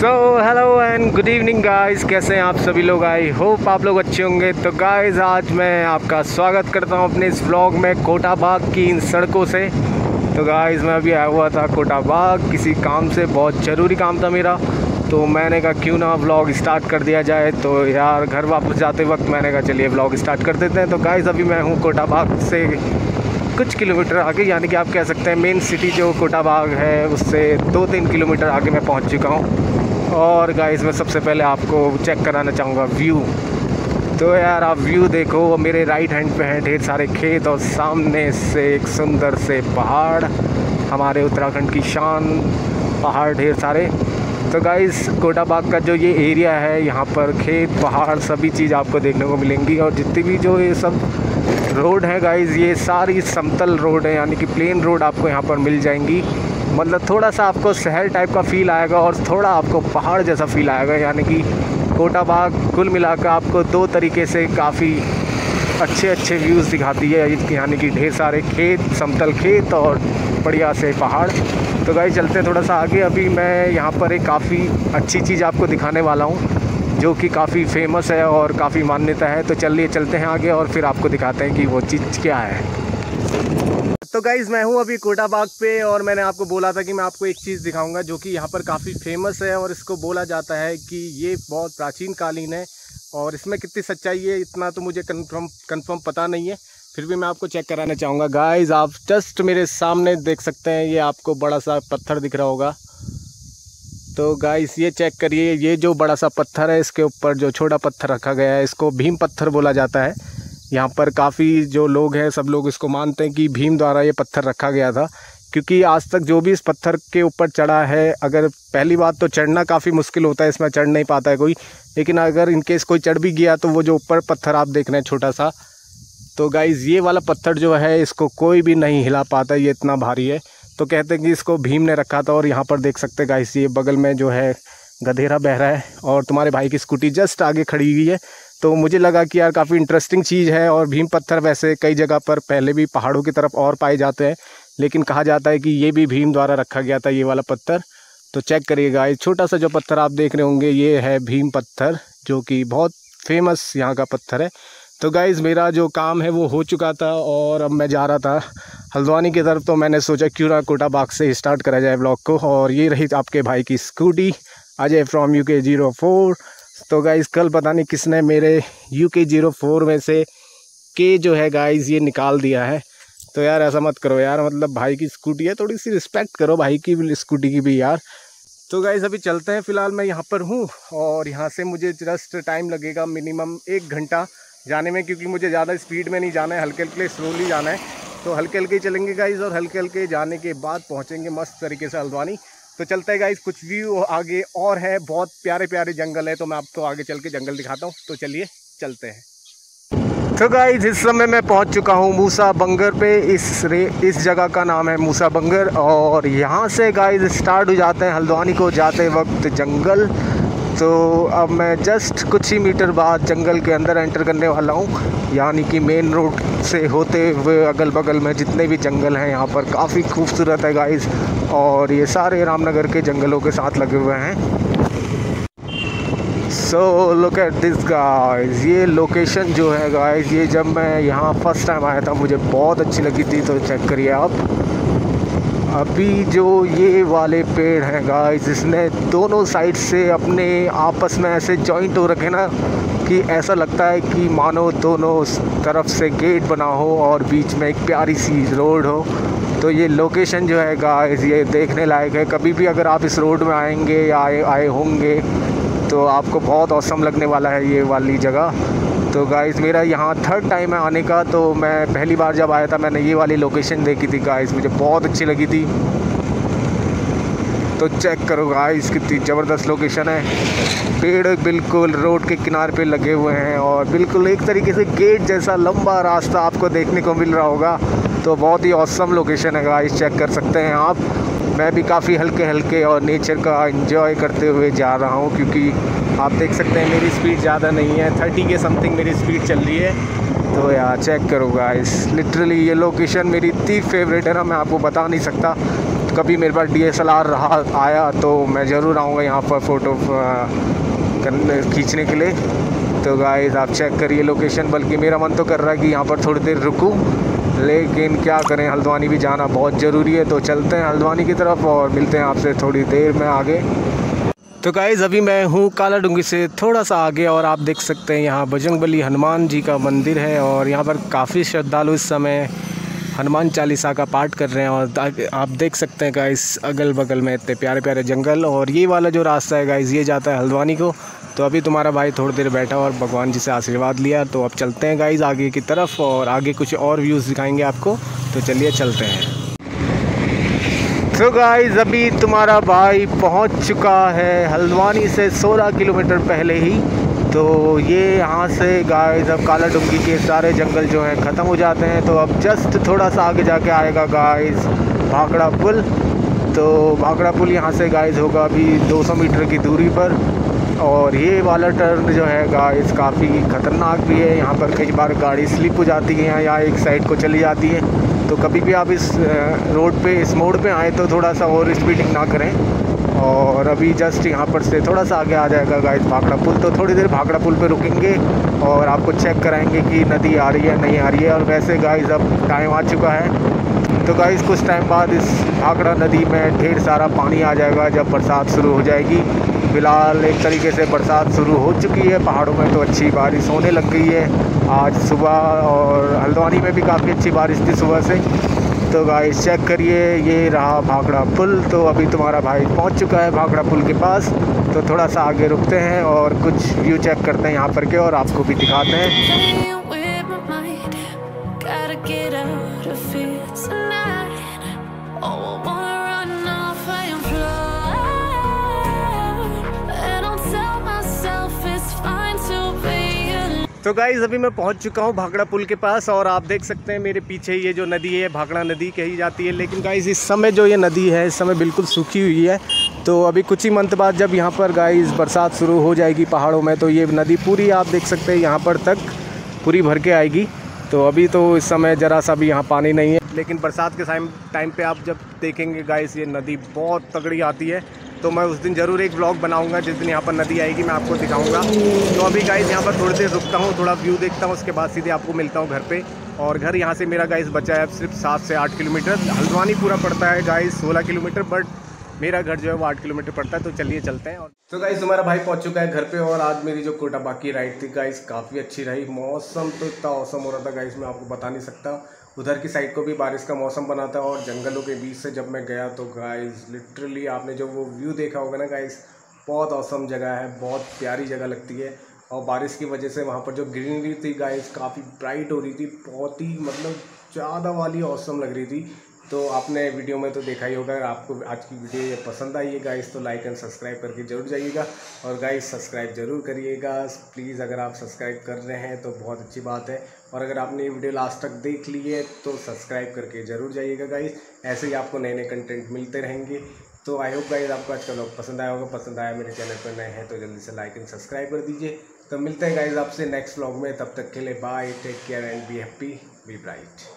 So hello and good evening guys कैसे हैं आप सभी लोग? आई होप आप लोग अच्छे होंगे। तो गाइस आज मैं आपका स्वागत करता हूँ अपने इस व्लॉग में कोटा बाग की इन सड़कों से। तो गाइस मैं अभी आया हुआ था कोटा बाग किसी काम से, बहुत ज़रूरी काम था मेरा। तो मैंने कहा, क्यों ना व्लॉग स्टार्ट कर दिया जाए? तो यार, घर वापस जाते वक्त मैंने कहा, चलिए व्लॉग स्टार्ट कर देते हैं। तो गाइस अभी मैं हूँ कोटा बाग से कुछ किलोमीटर आगे, यानी कि आप कह सकते हैं मेन सिटी जो कोटा बाग है, उससे दो तीन किलोमीटर आगे मैं पहुँच चुका हूँ। और गाइस मैं सबसे पहले आपको चेक कराना चाहूँगा व्यू तो यार, आप व्यू देखो मेरे राइट हैंड पे हैं ढेर सारे खेत और सामने से एक सुंदर से पहाड़, हमारे उत्तराखंड की शान, पहाड़ ढेर सारे। तो गाइस कोटा बाग का जो ये एरिया है, यहाँ पर खेत, पहाड़, सभी चीज़ आपको देखने को मिलेंगी। और जितनी भी जो ये सब रोड है गाइज़ ये सारी समतल रोड है, यानी कि प्लेन रोड आपको यहाँ पर मिल जाएँगी। मतलब थोड़ा सा आपको शहर टाइप का फील आएगा और थोड़ा आपको पहाड़ जैसा फील आएगा, यानी कि कोटा बाग, कुल मिलाकर आपको दो तरीके से काफ़ी अच्छे अच्छे व्यूज़ दिखाती है यानी कि ढेर सारे खेत, समतल खेत और बढ़िया से पहाड़। तो गाइस चलते हैं थोड़ा सा आगे। अभी मैं यहाँ पर एक काफ़ी अच्छी चीज़ आपको दिखाने वाला हूँ। जो कि काफ़ी फ़ेमस है और काफ़ी मान्यता है। तो चलिए, चलते हैं आगे और फिर आपको दिखाते हैं कि वो चीज़ क्या है। तो गाइज़ मैं हूँ अभी कोटा बाग पे और मैंने आपको बोला था कि मैं आपको एक चीज़ दिखाऊँगा जो कि यहाँ पर काफ़ी फ़ेमस है और इसको बोला जाता है कि ये बहुत प्राचीन कालीन है और इसमें कितनी सच्चाई है, इतना तो मुझे कन्फर्म कन्फर्म पता नहीं है। फिर भी मैं आपको चेक कराना चाहूँगा। गाइज़ आप जस्ट मेरे सामने देख सकते हैं, ये आपको बड़ा सा पत्थर दिख रहा होगा। तो गाइस ये चेक करिए, ये जो बड़ा सा पत्थर है, इसके ऊपर जो छोटा पत्थर रखा गया है, इसको भीम पत्थर बोला जाता है। यहाँ पर काफ़ी जो लोग हैं, सब लोग इसको मानते हैं कि भीम द्वारा ये पत्थर रखा गया था, क्योंकि आज तक जो भी इस पत्थर के ऊपर चढ़ा है, अगर पहली बात तो चढ़ना काफ़ी मुश्किल होता है, इसमें चढ़ नहीं पाता है कोई, लेकिन अगर इनकेस कोई चढ़ भी गया तो वो जो ऊपर पत्थर आप देख रहे हैं, छोटा सा तो गाइज़ ये वाला पत्थर जो है, इसको कोई भी नहीं हिला पाता, ये इतना भारी है। तो कहते हैं कि इसको भीम ने रखा था और यहाँ पर देख सकते गाइस ये बगल में जो है गधेरा बह रहा है और तुम्हारे भाई की स्कूटी जस्ट आगे खड़ी हुई है। तो मुझे लगा कि यार काफ़ी इंटरेस्टिंग चीज़ है और भीम पत्थर वैसे कई जगह पर पहले भी पहाड़ों की तरफ़ और पाए जाते हैं, लेकिन कहा जाता है कि ये भी भीम द्वारा रखा गया था ये वाला पत्थर। तो चेक करिएगा ये छोटा सा जो पत्थर आप देख रहे होंगे, ये है भीम पत्थर, जो कि बहुत फ़ेमस यहाँ का पत्थर है। तो गाइज़ मेरा जो काम है वो हो चुका था और अब मैं जा रहा था हल्द्वानी की तरफ़ तो मैंने सोचा क्यों ना कोटा बाग से स्टार्ट करा जाए ब्लॉग को, और ये रही आपके भाई की scooty. Ajay from U K zero four तो गाइज़ कल पता नहीं किसने मेरे यू के ज़ीरो फोर में से के जो है गाइज़ ये निकाल दिया है। तो यार ऐसा मत करो यार मतलब भाई की स्कूटी है, थोड़ी सी रिस्पेक्ट करो भाई की स्कूटी की भी यार। तो गाइज़ अभी चलते हैं, फ़िलहाल मैं यहाँ पर हूँ, और यहाँ से मुझे जस्ट टाइम लगेगा मिनिमम एक घंटा जाने में, क्योंकि मुझे ज़्यादा स्पीड में नहीं जाना है हल्के हल्के स्लोली जाना है। तो हल्के हल्के चलेंगे गाइज़ और हल्के हल्के जाने के बाद पहुँचेंगे मस्त तरीके से हल्द्वानी। तो चलते हैं गाइज़ कुछ व्यू आगे और है, बहुत प्यारे प्यारे जंगल है तो मैं आपको आगे चल के जंगल दिखाता हूँ। तो चलिए चलते हैं। तो गाइज़ इस समय मैं पहुँच चुका हूँ मूसा बंगर पे। इस रे, इस जगह का नाम है मूसा बंगर। और यहाँ से गाइज़ स्टार्ट हो जाते हैं हल्द्वानी को। जाते वक्त जंगल तो अब मैं जस्ट कुछ ही मीटर बाद जंगल के अंदर एंटर करने वाला हूँ। यानी कि मेन रोड से होते हुए अगल बगल में जितने भी जंगल हैं यहाँ पर काफ़ी खूबसूरत है गाइस और ये सारे रामनगर के जंगलों के साथ लगे हुए हैं। So look at this guys ये लोकेशन जो है गाइस ये जब मैं यहाँ फ़र्स्ट टाइम आया था, मुझे बहुत अच्छी लगी थी तो चेक करिए आप। अभी जो ये वाले पेड़ हैं गाइस इसने दोनों साइड से अपने आपस में ऐसे जॉइंट हो रखे ना कि ऐसा लगता है कि मानो दोनों तरफ़ से गेट बना हो और बीच में एक प्यारी सी रोड हो। तो ये लोकेशन जो है गाइस ये देखने लायक है। कभी भी अगर आप इस रोड में आएँगे या आए आए होंगे तो आपको बहुत औसम लगने वाला है ये वाली जगह। तो गाइस मेरा यहाँ थर्ड टाइम है आने का तो मैं पहली बार जब आया था, मैंने ये वाली लोकेशन देखी थी गाइस मुझे बहुत अच्छी लगी थी। तो चेक करो गाइस कितनी ज़बरदस्त लोकेशन है। पेड़ बिल्कुल रोड के किनारे पे लगे हुए हैं और बिल्कुल एक तरीके से गेट जैसा लंबा रास्ता आपको देखने को मिल रहा होगा। तो बहुत ही औसम लोकेशन है गाइस चेक कर सकते हैं आप। मैं भी काफ़ी हल्के हल्के और नेचर का इंजॉय करते हुए जा रहा हूँ, क्योंकि आप देख सकते हैं मेरी स्पीड ज़्यादा नहीं है। थर्टी के समथिंग मेरी स्पीड चल रही है। तो यार चेक करो गाइस लिटरली ये लोकेशन मेरी इतनी फेवरेट है ना, मैं आपको बता नहीं सकता। कभी मेरे पास डीएसएलआर रहा, आया तो मैं ज़रूर आऊँगा यहाँ पर फ़ोटो करने, खींचने के लिए। तो गाइस आप चेक करिए लोकेशन बल्कि मेरा मन तो कर रहा है कि यहाँ पर थोड़ी देर रुकूँ। लेकिन क्या करें, हल्द्वानी भी जाना बहुत ज़रूरी है तो चलते हैं हल्द्वानी की तरफ़ और मिलते हैं आपसे थोड़ी देर में आगे। तो गाइज़ अभी मैं हूँ काला डूँगी से थोड़ा सा आगे और आप देख सकते हैं यहाँ बजरंगबली हनुमान जी का मंदिर है और यहाँ पर काफ़ी श्रद्धालु इस समय हनुमान चालीसा का पाठ कर रहे हैं और आप देख सकते हैं गाइस अगल बगल में इतने प्यारे प्यारे जंगल और ये वाला जो रास्ता है गाइस ये जाता है हल्द्वानी को। तो अभी तुम्हारा भाई थोड़ी देर बैठा और भगवान जी से आशीर्वाद लिया। तो अब चलते हैं गाइज़ आगे की तरफ़ और आगे कुछ और व्यूज़ दिखाएँगे आपको। तो चलिए चलते हैं। तो गाइस अभी तुम्हारा भाई पहुँच चुका है हल्द्वानी से 16 किलोमीटर पहले ही। तो ये यहाँ से गाइस अब काला डुंगी के सारे जंगल जो हैं ख़त्म हो जाते हैं। तो अब जस्ट थोड़ा सा आगे जाके आएगा गाइस भाखड़ा पुल। तो भाखड़ा पुल यहाँ से गाइस होगा अभी 200 मीटर की दूरी पर। और ये वाला टर्न जो है गाइस काफ़ी ख़तरनाक भी है। यहाँ पर कई बार गाड़ी स्लिप हो जाती है या एक साइड को चली जाती है। तो कभी भी आप इस रोड पे, इस मोड़ पे आए तो थोड़ा सा और स्पीडिंग ना करें। और अभी जस्ट यहाँ पर से थोड़ा सा आगे आ जाएगा गाइस भाखड़ा पुल। तो थोड़ी देर भाखड़ा पुल पे रुकेंगे और आपको चेक कराएँगे कि नदी आ रही है नहीं आ रही है। और वैसे गाइस अब टाइम आ चुका है। तो गाइस कुछ टाइम बाद इस भाखड़ा नदी में ढेर सारा पानी आ जाएगा जब बरसात शुरू हो जाएगी। फ़िलहाल एक तरीके से बरसात शुरू हो चुकी है। पहाड़ों में तो अच्छी बारिश होने लग गई है। आज सुबह और हल्द्वानी में भी काफ़ी अच्छी बारिश थी सुबह से। तो गाइस चेक करिए, ये रहा भाखड़ा पुल। तो अभी तुम्हारा भाई पहुँच चुका है भाखड़ा पुल के पास। तो थोड़ा सा आगे रुकते हैं और कुछ व्यू चेक करते हैं यहाँ पर के और आपको भी दिखाते हैं। तो गाइज़ अभी मैं पहुँच चुका हूँ भाखड़ा पुल के पास और आप देख सकते हैं मेरे पीछे ये जो नदी है, भाखड़ा नदी कही जाती है। लेकिन गाइज़ इस समय जो ये नदी है, इस समय बिल्कुल सूखी हुई है। तो अभी कुछ ही मंथ बाद जब यहाँ पर गाइज़ बरसात शुरू हो जाएगी पहाड़ों में तो ये नदी पूरी आप देख सकते हैं यहाँ पर तक पूरी भर के आएगी। तो अभी तो इस समय ज़रा सा भी यहाँ पानी नहीं है। लेकिन बरसात के टाइम टाइम पर आप जब देखेंगे गाइस ये नदी बहुत तगड़ी आती है। तो मैं उस दिन ज़रूर एक ब्लॉग बनाऊँगा, जिस दिन यहाँ पर नदी आएगी, मैं आपको दिखाऊँगा। तो अभी गाइस यहाँ पर थोड़ी देर रुकता हूँ, थोड़ा व्यू देखता हूँ, उसके बाद सीधे आपको मिलता हूँ घर पे। और घर यहाँ से मेरा गाइस बचा है अब सिर्फ़ सात से आठ किलोमीटर। हल्द्वानी पूरा पड़ता है गाइस सोलह किलोमीटर बट मेरा घर जो है वो आठ किलोमीटर पड़ता है तो चलिए चलते हैं और तो गाइस हमारा भाई पहुँच चुका है घर पे और आज मेरी जो कोटा बाकी राइड थी गाइस काफ़ी अच्छी रही। मौसम तो इतना औसम हो रहा था गाइस मैं आपको बता नहीं सकता। उधर की साइड को भी बारिश का मौसम बना था और जंगलों के बीच से जब मैं गया तो गाइस लिटरली आपने जो वो व्यू देखा होगा ना गाइस बहुत औसम जगह है, बहुत प्यारी जगह लगती है। और बारिश की वजह से वहाँ पर जो ग्रीनरी थी गाइस काफ़ी ब्राइट हो रही थी, बहुत ही मतलब ज़्यादा वाली औसम लग रही थी। तो आपने वीडियो में तो देखा ही होगा, अगर आपको आज की वीडियो ये पसंद आई है गाइस तो लाइक एंड सब्सक्राइब करके ज़रूर जाइएगा। और गाइस सब्सक्राइब ज़रूर करिएगा। प्लीज़ अगर आप सब्सक्राइब कर रहे हैं तो बहुत अच्छी बात है। और अगर आपने ये वीडियो लास्ट तक देख ली है तो सब्सक्राइब करके ज़रूर जाइएगा गाइस ऐसे ही आपको नए नए कंटेंट मिलते रहेंगे। तो आई होप गाइज़ आपको आज का लोग पसंद आया होगा। पसंद आया मेरे चैनल पर नए हैं तो जल्दी से लाइक एंड सब्सक्राइब कर दीजिए। तो मिलते हैं गाइज़ आपसे नेक्स्ट ब्लॉग में। तब तक के लिए bye take care and be happy be bright